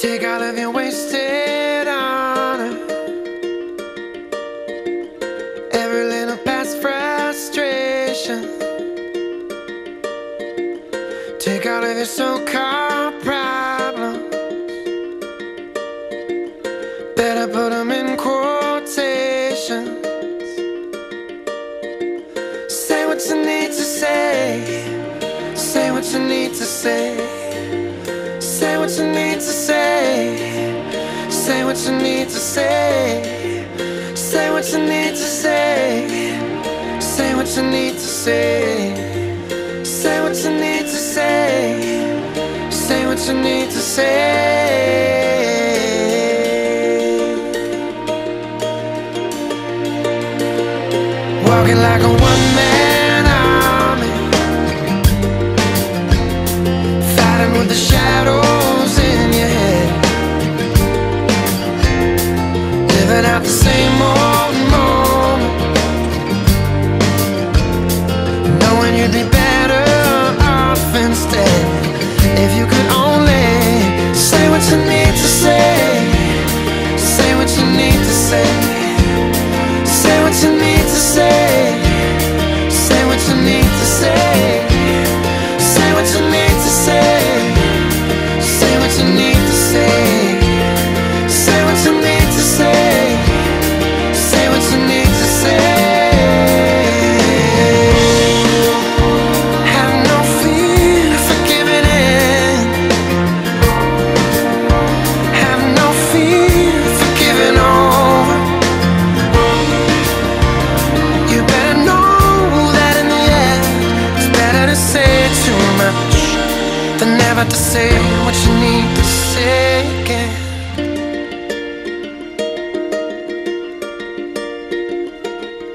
Take all of your wasted honor. Every little past frustration. Take all of your so-called problems. Better put them in quotations. Say what you need to say. Say what you need to. Say what you need to say. Say what you need to say. Say what you need to say. Say what you need to say. Say what you need to say. Walking like a one man army. Fighting with the shadows to too much than never to say what you need to say again.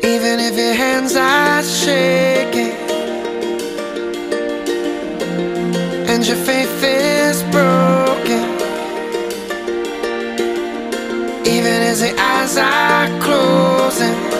Even if your hands are shaking and your faith is broken, even as the eyes are closing.